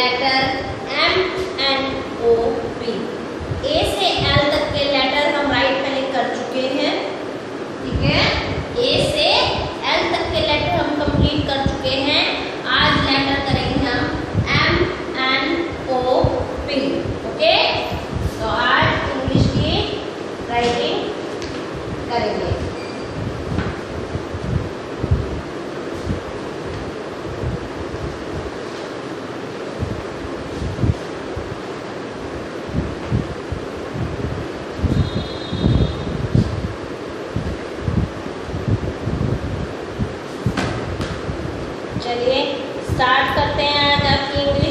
letter start करते हैं जबकि इंग्लिश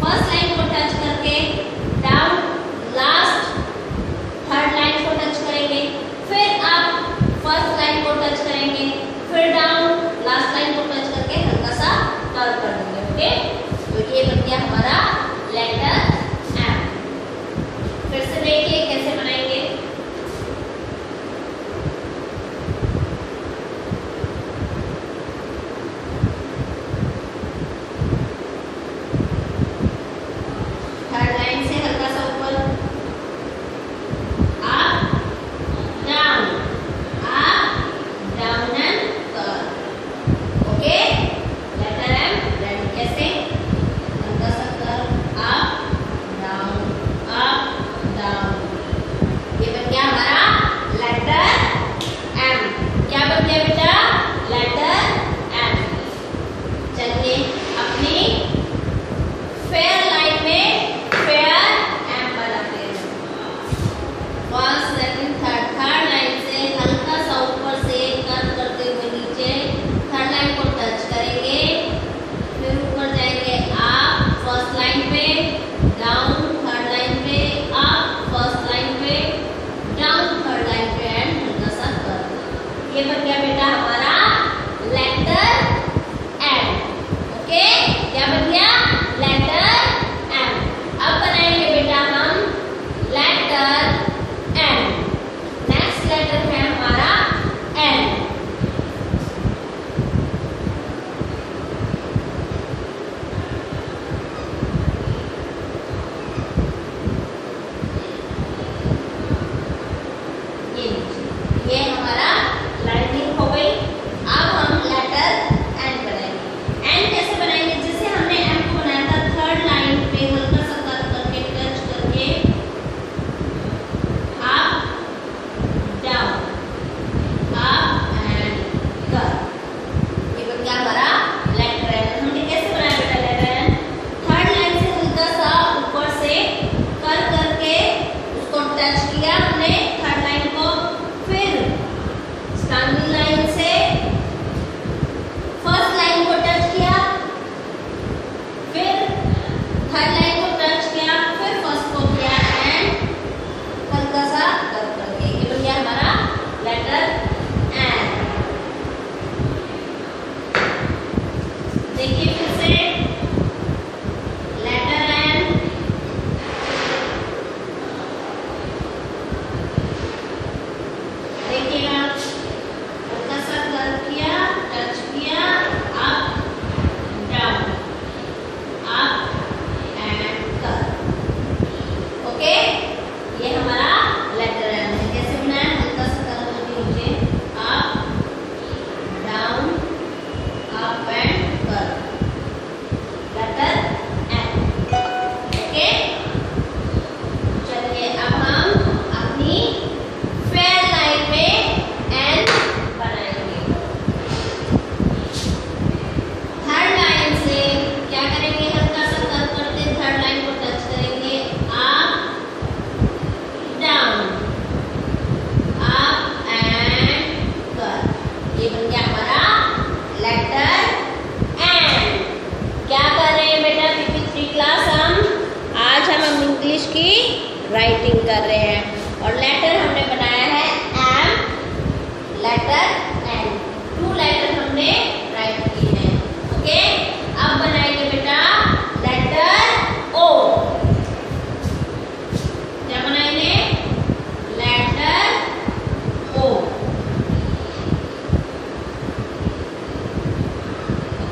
फ़र्स्ट लाइन को टच करके डाउन लास्ट थर्ड लाइन को टच करेंगे। फिर आप फ़र्स्ट लाइन को टच करेंगे। फिर डाउन लास्ट लाइन को टच करके हल्का सा टर्न कर देंगे ओके तो ये बन गया हमारा लेटर एम फिर से देखिए कैसे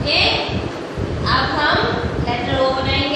ओके? अब हम लेटर ओ बनाएँगे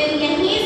फिर यहीं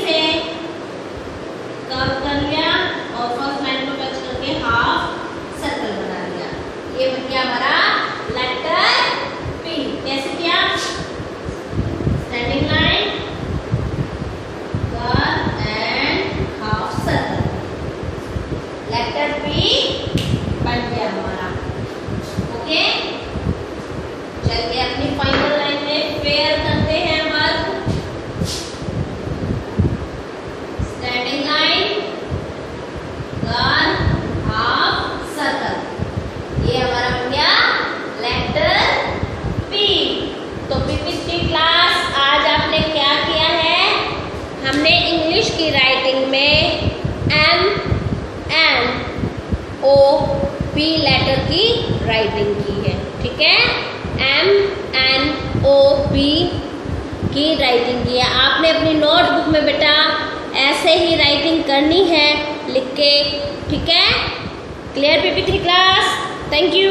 पी लेटर की राइटिंग की है, ठीक है? एम एन ओ पी की राइटिंग की है। आपने अपनी नोटबुक में बेटा ऐसे ही राइटिंग करनी है, लिख के, ठीक है? Clear PP three class thank you